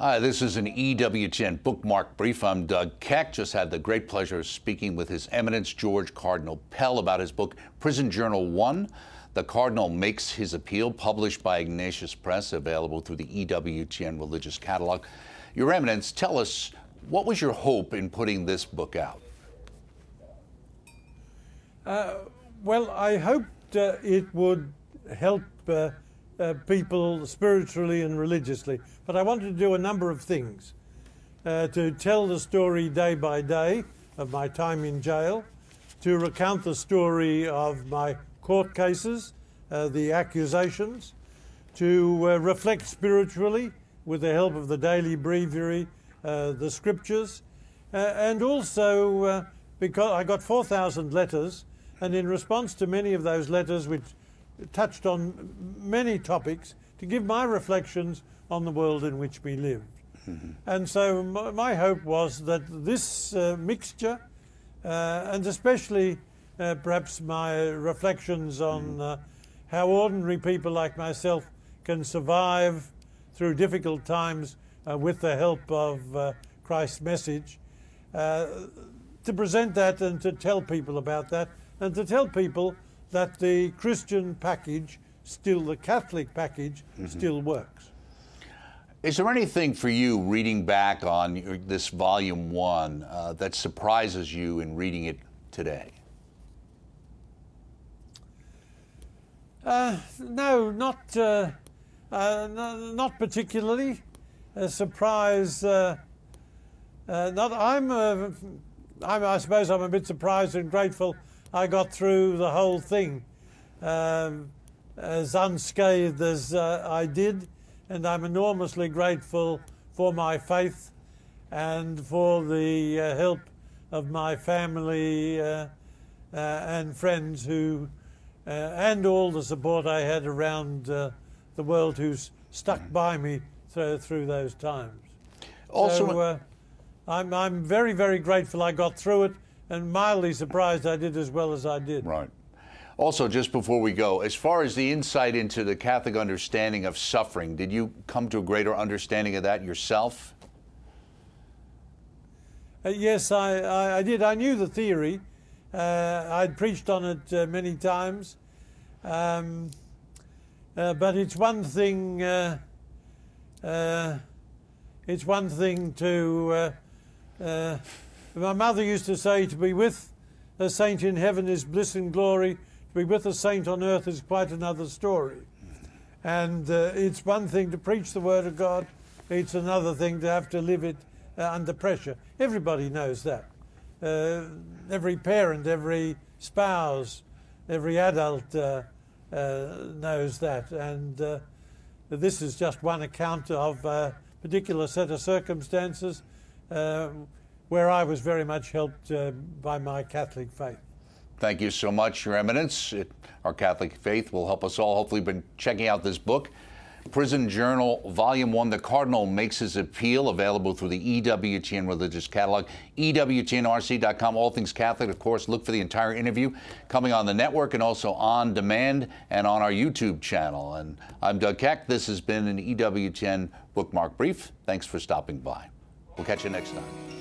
Hi, this is an EWTN bookmark brief. I'm Doug Keck. Just had the great pleasure of speaking with His Eminence George Cardinal Pell about his book, Prison Journal 1. The Cardinal Makes His Appeal, published by Ignatius Press, available through the EWTN Religious Catalog. Your Eminence, tell us, what was your hope in putting this book out? Uh, well, I hoped uh, it would help uh, uh, people spiritually and religiously. But I wanted to do a number of things. Uh, to tell the story day by day of my time in jail, to recount the story of my court cases, uh, the accusations, to uh, reflect spiritually with the help of the daily breviary, uh, the scriptures, uh, and also because I got 4,000 letters, and in response to many of those letters, which touched on many topics to give my reflections on the world in which we live. Mm-hmm. And so my, hope was that this uh, mixture, uh, and especially uh, perhaps my reflections on mm-hmm. Uh, how ordinary people like myself can survive through difficult times uh, with the help of uh, Christ's message, to present that and to tell people about that, and to tell people that the Christian package, still the Catholic package, mm-hmm. still works. Is there anything for you reading back on your, this volume one uh, that surprises you in reading it today? Uh, no, not uh, uh no, not particularly. A surprise. Uh, uh, not. I'm, I'm. I suppose I'm a bit surprised and grateful I got through the whole thing um, as unscathed as uh, I did, and I'm enormously grateful for my faith and for the uh, help of my family uh, uh and friends who, uh, and all the support I had around uh, the world who's stuck by me th- through those times. Also, so, I'm, I'm very, very grateful I got through it and mildly surprised I did as well as I did. Right. Also, just before we go, as far as the insight into the Catholic understanding of suffering, did you come to a greater understanding of that yourself? Uh, yes, I, I, I, did. I knew the theory. Uh, I'd preached on it uh, many times. Um, uh, but it's one thing. Uh, uh, it's one thing to my mother used to say, to be with a saint in heaven is bliss and glory, to be with a saint on earth is quite another story. And uh, it's one thing to preach the word of God, it's another thing to have to live it uh, under pressure. Everybody knows that. Uh, every parent, every spouse, every adult uh, uh, knows that. And uh, this is just one account of a particular set of circumstances where I was very much helped uh, by my Catholic faith. Thank you so much, Your Eminence. It, our Catholic faith will help us all. Hopefully, been checking out this book. Prison Journal, Volume 1, The Cardinal Makes His Appeal, available through the EWTN Religious Catalog, EWTNRC.com, all things Catholic. Of course, look for the entire interview coming on the network and also on demand and on our YouTube channel. And I'm Doug Keck. This has been an EWTN Bookmark Brief. Thanks for stopping by. We'll catch you next time.